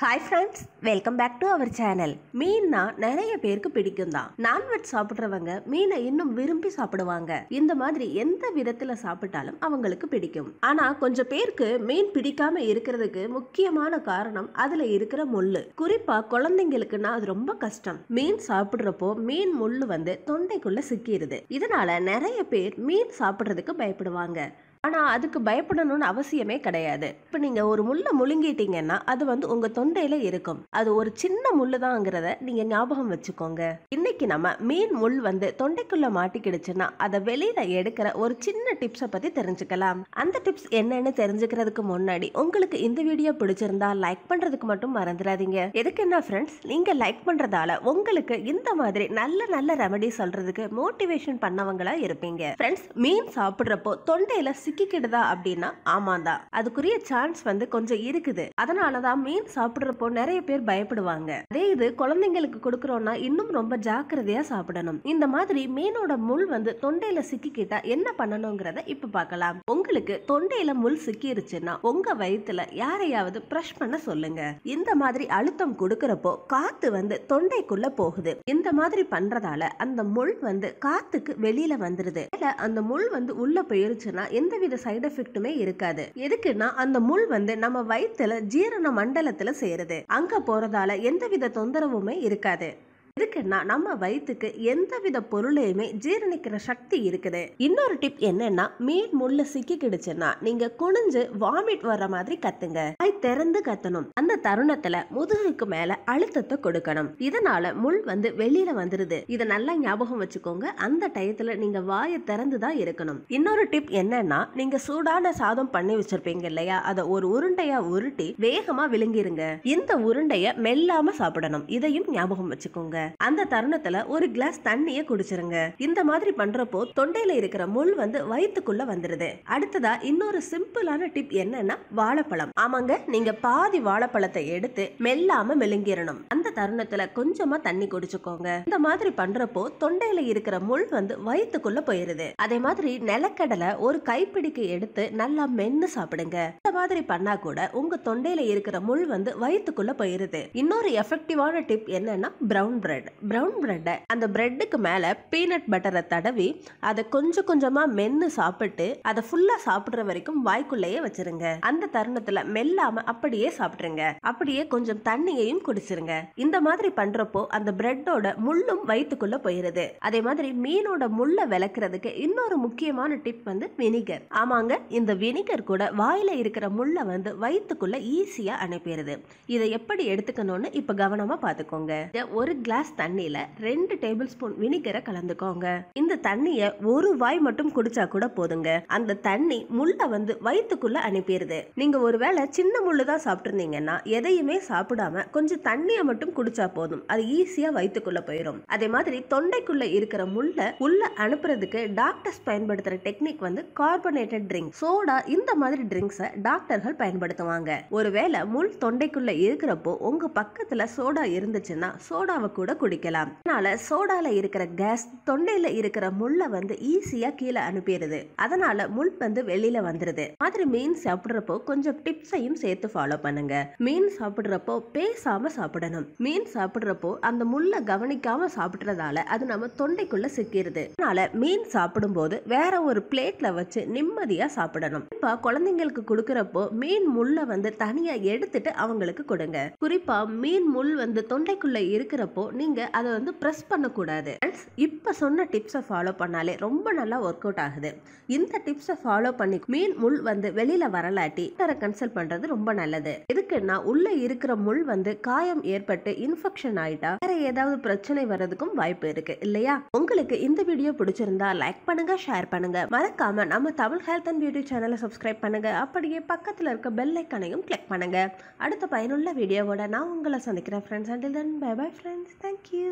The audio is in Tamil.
Hi friends welcome back to our channel மீன்னா நிறைய பேருக்கு பிடிக்கும் தான் நான்வெஜ் சாப்பிட்றவங்க மீனை இன்னும் விரும்பி சாப்பிடுவாங்க. இந்த மாதிரி எந்த விதத்துல சாப்பிட்டாலும் அவங்களுக்கு பிடிக்கும். ஆனா கொஞ்சம் பேருக்கு மீன் பிடிக்காம இருக்கிறதுக்கு முக்கியமான காரணம் அதுல இருக்கிற முள்ளு. குறிப்பா குழந்தைங்களுக்குன்னா அது ரொம்ப கஷ்டம். மீன் சாப்பிடுறப்போ மீன் முள்ளு வந்து தொண்டைக்குள்ள சிக்கிடுது இதனால நிறைய பேர் மீன் சாப்பிடுறதுக்கு பயப்படுவாங்க. ஆனா அதுக்கு பயப்படணும்னு அவசியமே கிடையாது. இப்ப நீங்க ஒரு முள்ளை முழுங்கிட்டீங்கன்னா அது வந்து உங்க தொண்டையில இருக்கும். அது ஒரு சின்ன முள்ளு தாங்கிறத நீங்க ஞாபகம் வச்சுக்கோங்க. இன்னைக்கு நம்ம மீன் முள் வந்து தொண்டைக்குள்ள மாட்டிக்கிடுச்சுன்னா அதை வெளியில எடுக்கிற ஒரு சின்ன டிப்ஸை பத்தி தெரிஞ்சுக்கலாம். அந்த டிப்ஸ் என்னன்னு தெரிஞ்சுக்கிறதுக்கு முன்னாடி உங்களுக்கு இந்த வீடியோ பிடிச்சிருந்தா லைக் பண்றதுக்கு மட்டும் மறந்துடாதீங்க. எதுக்கு என்ன ஃப்ரெண்ட்ஸ் நீங்க லைக் பண்றதால உங்களுக்கு இந்த மாதிரி நல்ல நல்ல ரெமெடி சொல்றதுக்கு மோட்டிவேஷன் பண்ணவங்களா இருப்பீங்க. ஃப்ரெண்ட்ஸ் மீன் சாப்பிடுறப்போ தொண்டையில சிக்கிக்கிடுதா அப்படின்னா ஆமாதான் அதுக்குரிய சான்ஸ் வந்து கொஞ்சம் இருக்குது. அதனாலதான் மீன் சாப்பிடுறப்போ நிறைய பேர் பயப்படுவாங்க. அதே இது குழந்தைங்களுக்கு கொடுக்கறோம்னா இன்னும் ரொம்ப ஜாக்கிரதையா சாப்பிடணும். இந்த மாதிரி மீனோட முள் வந்து தொண்டையில சிக்கிக்கிட்டா என்ன பண்ணணுங்கிறத இப்ப பார்க்கலாம். உங்களுக்கு தொண்டையில முள் சிக்கிருச்சுன்னா உங்க வயித்துல யாரையாவது ப்ரஷ் பண்ண சொல்லுங்க. இந்த மாதிரி அழுத்தம் கொடுக்கறப்போ காத்து வந்து தொண்டைக்குள்ள போகுது. இந்த மாதிரி பண்றதால அந்த முள் வந்து காத்துக்கு வெளியில வந்துருது. இல்ல அந்த முள் வந்து உள்ள போயிருச்சுன்னா எந்த எந்தவித சைடு எஃபெக்ட்டுமே இருக்காது. எதுக்குன்னா அந்த முள் வந்து நம்ம வயித்துல ஜீரண மண்டலத்துல சேருது. அங்க போறதால எந்தவித தொந்தரவுமே இருக்காது. எதுக்குன்னா நம்ம வயிற்றுக்கு எந்தவித பொருளையுமே ஜீரணிக்கிற சக்தி இருக்குது. இன்னொரு டிப் என்னன்னா மீன் முள்ள சிக்கி கிடுச்சுன்னா நீங்க குனிஞ்சு வாமிட் வர்ற மாதிரி கத்துங்க. திறந்து கத்தணும். அந்த தருணத்துல முதுகுக்கு மேல அழுத்தத்தை கொடுக்கணும். இதனால முள் வந்து வெளியில வந்துருது. இதை நல்லா ஞாபகம் வச்சுக்கோங்க. அந்த டயத்துல நீங்க வாயை திறந்து தான் இருக்கணும். இன்னொரு டிப் என்னன்னா நீங்க சூடான சாதம் பண்ணி வச்சிருப்பீங்க இல்லையா? அதை ஒரு உருண்டையா உருட்டி வேகமா விழுங்கிருங்க. இந்த உருண்டைய மெல்லாம சாப்பிடணும். இதையும் ஞாபகம் வச்சுக்கோங்க. அந்த தருணத்துல ஒரு கிளாஸ் தண்ணிய குடிச்சிருங்க. இந்த மாதிரி பண்றப்போ தொண்டையில இருக்கிற முள் வந்து வயிற்றுக்குள்ள வந்துருது. அடுத்ததா இன்னொரு சிம்பிளான டிப் என்னன்னா வாழைப்பழம். ஆமாங்க. நீங்க பாதி வாழைப்பழத்தை எடுத்து மெல்லாம மெலுங்கிடணும் அந்த தருணத்துல கொஞ்சமா தண்ணி குடிச்சுக்கோங்க. இந்த மாதிரி பண்றப்போ தொண்டையில இருக்கிற முள் வந்து வயிற்றுக்குள்ளே போயிருது. அதே மாதிரி நிலக்கடலை ஒரு கைப்பிடிக்கு எடுத்து நல்லா மென்னு சாப்பிடுங்க. இந்த மாதிரி பண்ணா கூட உங்க தொண்டையில இருக்கிற முள் வந்து வயிற்றுக்குள்ளே போயிருது. இன்னொரு எஃபெக்டிவான டிப் என்னன்னா பிரவுன் பிரெட் பிரவுன் பிரெட்டை அந்த பிரெட்டுக்கு மேல பீனட் பட்டரை தடவி அதை கொஞ்சம் கொஞ்சமா மென்னு சாப்பிட்டு அதை ஃபுல்லா சாப்பிடுற வரைக்கும் வாய்க்குள்ளேயே வச்சிருங்க. அந்த தருணத்துல மெல்லாம அப்படியே சாப்பிட்டுருங்க. அப்படியே கொஞ்சம் தண்ணியையும் குடிச்சிருங்க. இந்த மாதிரி பண்றப்போ அந்த பிரெட்டோட முள்ளும் வயிற்றுக்குள்ள போயிருது. அதே மாதிரி மீனோட முள்ள விளக்குறதுக்கு இன்னொரு முக்கியமான டிப் வந்து வினிகர் ஆமாங்க இந்த வினிகர் கூட வாயில இருக்கிற முள்ள வந்து வயிற்றுக்குள்ள ஈஸியா அனுப்பிடுது. இதை எப்படி எடுத்துக்கணும்னு இப்ப கவனமா பாத்துக்கோங்க. ஒரு கிளாஸ் தண்ணியில ரெண்டு டேபிள் ஸ்பூன் வினிகரை கலந்துக்கோங்க. இந்த தண்ணிய ஒரு வாய் மட்டும் குடிச்சா கூட போதுங்க. அந்த தண்ணி முள்ள வந்து வயிற்றுக்குள்ள அனுப்பிடுது. நீங்க ஒருவேளை சின்ன முள்ளு தான் சாப்பிட்டுருந்தீங்கன்னா எதையுமே சாப்பிடாம கொஞ்சம் தண்ணியை மட்டும் குடிச்சா போதும். அது ஈஸியா வயிற்றுக்குள்ளே போயிடும் அதே மாதிரி தொண்டைக்குள்ள இருக்கிற முள்ளை உள்ள அனுப்புறதுக்கு டாக்டர்ஸ் பயன்படுத்துற டெக்னிக் வந்து கார்பனேட்டட் ட்ரிங்க் சோடா இந்த மாதிரி ட்ரிங்க்ஸை டாக்டர்கள் பயன்படுத்துவாங்க. ஒருவேளை முள் தொண்டைக்குள்ள இருக்கிறப்போ உங்க பக்கத்துல சோடா இருந்துச்சுன்னா சோடாவை கூட குடிக்கலாம். அதனால சோடால இருக்கிற கேஸ் தொண்டையில இருக்கிற முள்ளை வந்து ஈஸியா கீழே அனுப்பிடுது. அதனால முள் வந்து வெளியில வந்துருது. மாதிரி மீன் சாப்பிடுறப்போ கொஞ்சம் டிப்ஸையும் சேர்த்து ஃபாலோ பண்ணுங்க. மீன் சாப்பிடுறப்போ பேசாம சாப்பிடணும். மீன் சாப்பிடுறப்போ அந்த முள்ளை கவனிக்காம சாப்பிடுறதால அது நம்ம தொண்டைக்குள்ள சிக்கிருது. அதனால மீன் சாப்பிடும்போது வேற ஒரு பிளேட்ல வச்சு நிம்மதியா சாப்பிடணும். குறிப்பா குழந்தைங்களுக்கு கொடுக்கறப்போ மீன் முள்ளை வந்து தனியா எடுத்துட்டு அவங்களுக்கு கொடுங்க. குறிப்பா மீன் முள் வந்து தொண்டைக்குள்ள இருக்கிறப்போ நீங்க அதை வந்து பிரஸ் பண்ணக்கூடாது. இப்ப சொன்ன டிப்ஸை ஃபாலோ பண்ணாலே ரொம்ப நல்லா ஒர்க் அவுட் ஆகுது. இந்த டிப்ஸை ஃபாலோ பண்ணி மீன் முள் வந்து வெளியில வரலாட்டி கன்சல்ட் பண்றது ரொம்ப ரொம்ப நல்லது. எதுக்குன்னா உள்ள இருக்கிற முள் வந்து காயம் ஏற்பட்டு இன்ஃபெக்ஷன் ஆயிட்டா வேற ஏதாவது பிரச்சனை வர்றதுக்கும் வாய்ப்பு இருக்கு இல்லையா? உங்களுக்கு இந்த வீடியோ பிடிச்சிருந்தா லைக் பண்ணுங்க ஷேர் பண்ணுங்க. மறக்காம நம்ம தமிழ் ஹெல்த் அண்ட் பியூட்டி சேனலை சப்ஸ்கிரைப் பண்ணுங்க. அப்படியே பக்கத்துல இருக்க பெல் ஐக்கனையும் கிளிக் பண்ணுங்க. அடுத்த பயனுள்ள வீடியோவோட நான் உங்களை சந்திக்கிறேன் friends until then bye bye friends thank you